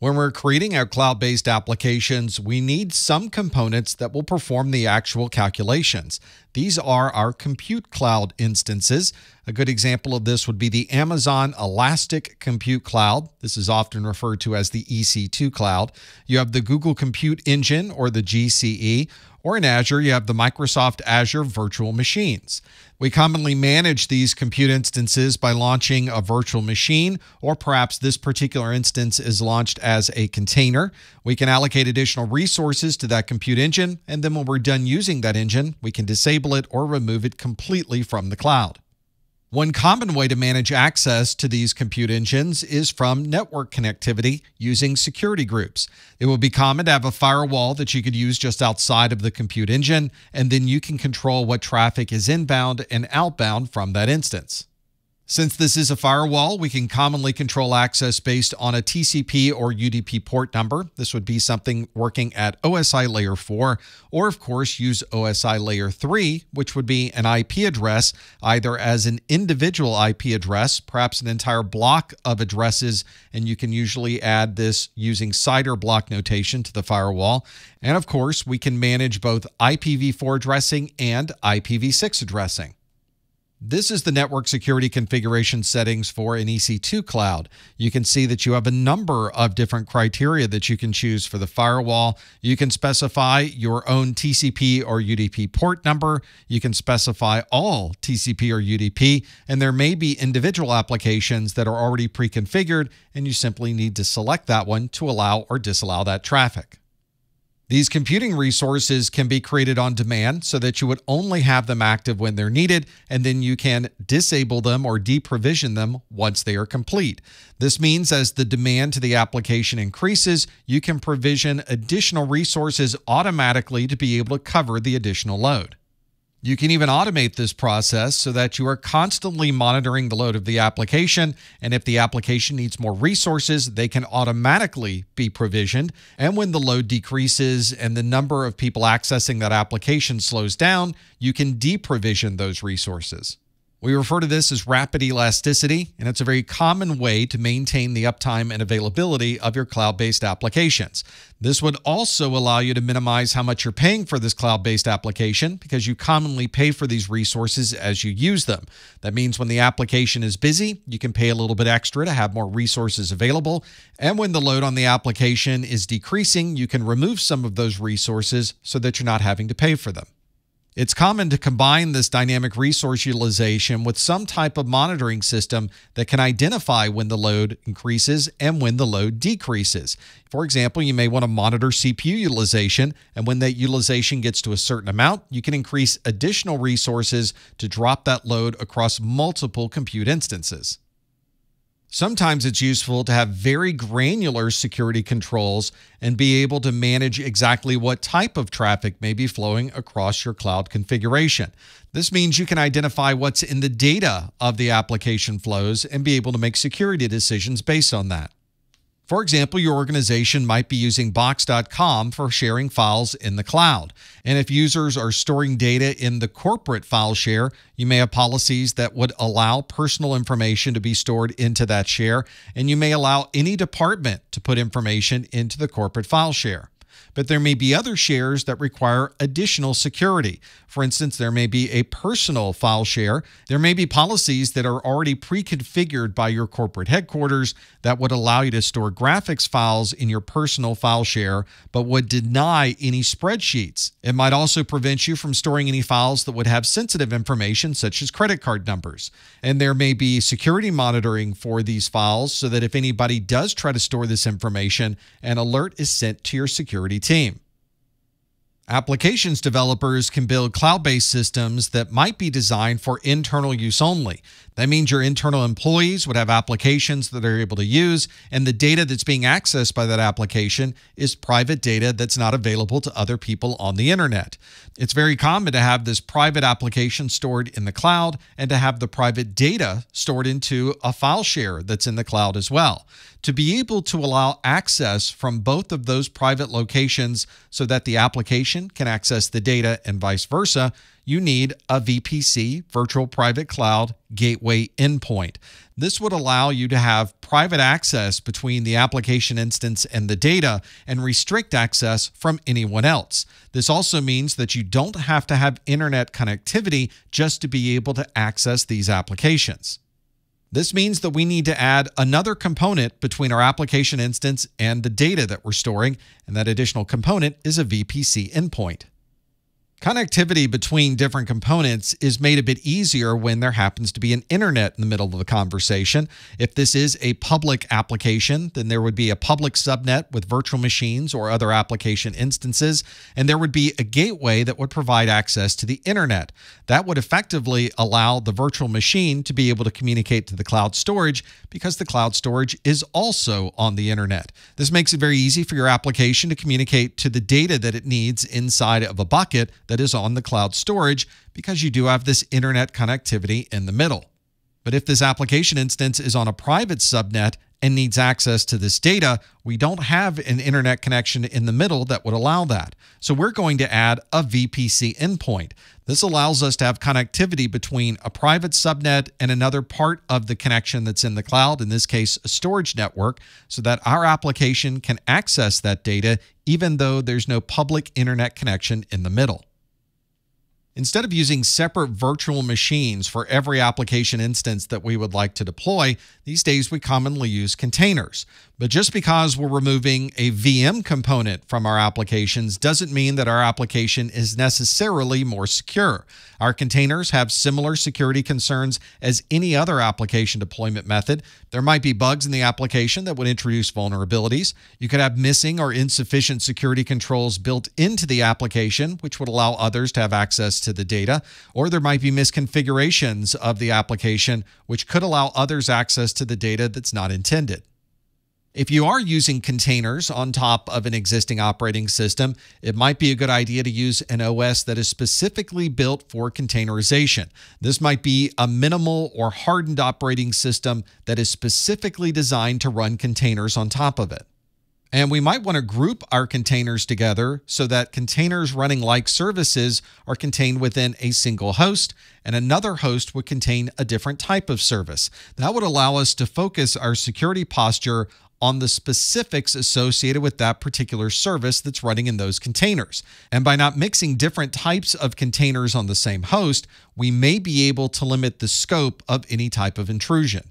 When we're creating our cloud based applications, we need some components that will perform the actual calculations. These are our compute cloud instances. A good example of this would be the Amazon Elastic Compute Cloud. This is often referred to as the EC2 cloud. You have the Google Compute Engine or the GCE, or in Azure, you have the Microsoft Azure Virtual Machines. We commonly manage these compute instances by launching a virtual machine, or perhaps this particular instance is launched as a container. We can allocate additional resources to that compute engine, and then when we're done using that engine, we can disable it or remove it completely from the cloud. One common way to manage access to these compute engines is from network connectivity using security groups. It would be common to have a firewall that you could use just outside of the compute engine, and then you can control what traffic is inbound and outbound from that instance. Since this is a firewall, we can commonly control access based on a TCP or UDP port number. This would be something working at OSI layer 4, or of course use OSI layer 3, which would be an IP address, either as an individual IP address, perhaps an entire block of addresses, and you can usually add this using CIDR block notation to the firewall. And of course, we can manage both IPv4 addressing and IPv6 addressing. This is the network security configuration settings for an EC2 cloud. You can see that you have a number of different criteria that you can choose for the firewall. You can specify your own TCP or UDP port number. You can specify all TCP or UDP, and there may be individual applications that are already pre-configured, and you simply need to select that one to allow or disallow that traffic. These computing resources can be created on demand so that you would only have them active when they're needed, and then you can disable them or deprovision them once they are complete. This means as the demand to the application increases, you can provision additional resources automatically to be able to cover the additional load. You can even automate this process so that you are constantly monitoring the load of the application. And if the application needs more resources, they can automatically be provisioned. And when the load decreases and the number of people accessing that application slows down, you can deprovision those resources. We refer to this as rapid elasticity, and it's a very common way to maintain the uptime and availability of your cloud based applications. This would also allow you to minimize how much you're paying for this cloud based application because you commonly pay for these resources as you use them. That means when the application is busy, you can pay a little bit extra to have more resources available. And when the load on the application is decreasing, you can remove some of those resources so that you're not having to pay for them. It's common to combine this dynamic resource utilization with some type of monitoring system that can identify when the load increases and when the load decreases. For example, you may want to monitor CPU utilization, and when that utilization gets to a certain amount, you can increase additional resources to drop that load across multiple compute instances. Sometimes it's useful to have very granular security controls and be able to manage exactly what type of traffic may be flowing across your cloud configuration. This means you can identify what's in the data of the application flows and be able to make security decisions based on that. For example, your organization might be using Box.com for sharing files in the cloud. And if users are storing data in the corporate file share, you may have policies that would allow personal information to be stored into that share, and you may allow any department to put information into the corporate file share but there may be other shares that require additional security. For instance, there may be a personal file share. There may be policies that are already pre configured by your corporate headquarters that would allow you to store graphics files in your personal file share, but would deny any spreadsheets. It might also prevent you from storing any files that would have sensitive information, such as credit card numbers. And there may be security monitoring for these files so that if anybody does try to store this information, an alert is sent to your security team. Applications developers can build cloud based systems that might be designed for internal use only. That means your internal employees would have applications that they're able to use, and the data that's being accessed by that application is private data that's not available to other people on the internet. It's very common to have this private application stored in the cloud and to have the private data stored into a file share that's in the cloud as well. To be able to allow access from both of those private locations so that the application can access the data and vice versa, you need a VPC, Virtual Private Cloud Gateway Endpoint. This would allow you to have private access between the application instance and the data and restrict access from anyone else. This also means that you don't have to have internet connectivity just to be able to access these applications. This means that we need to add another component between our application instance and the data that we're storing, and that additional component is a VPC endpoint. Connectivity between different components is made a bit easier when there happens to be an internet in the middle of the conversation. If this is a public application, then there would be a public subnet with virtual machines or other application instances, and there would be a gateway that would provide access to the internet. That would effectively allow the virtual machine to be able to communicate to the cloud storage because the cloud storage is also on the internet. This makes it very easy for your application to communicate to the data that it needs inside of a bucket that is on the cloud storage because you do have this internet connectivity in the middle. But if this application instance is on a private subnet and needs access to this data, we don't have an internet connection in the middle that would allow that. So we're going to add a VPC endpoint. This allows us to have connectivity between a private subnet and another part of the connection that's in the cloud, in this case, a storage network, so that our application can access that data even though there's no public internet connection in the middle. Instead of using separate virtual machines for every application instance that we would like to deploy, these days we commonly use containers. But just because we're removing a VM component from our applications doesn't mean that our application is necessarily more secure. Our containers have similar security concerns as any other application deployment method. There might be bugs in the application that would introduce vulnerabilities. You could have missing or insufficient security controls built into the application, which would allow others to have access to the data. Or there might be misconfigurations of the application, which could allow others access to the data that's not intended. If you are using containers on top of an existing operating system, it might be a good idea to use an OS that is specifically built for containerization. This might be a minimal or hardened operating system that is specifically designed to run containers on top of it. And we might want to group our containers together so that containers running like services are contained within a single host, and another host would contain a different type of service. That would allow us to focus our security posture on the specifics associated with that particular service that's running in those containers. And by not mixing different types of containers on the same host, we may be able to limit the scope of any type of intrusion.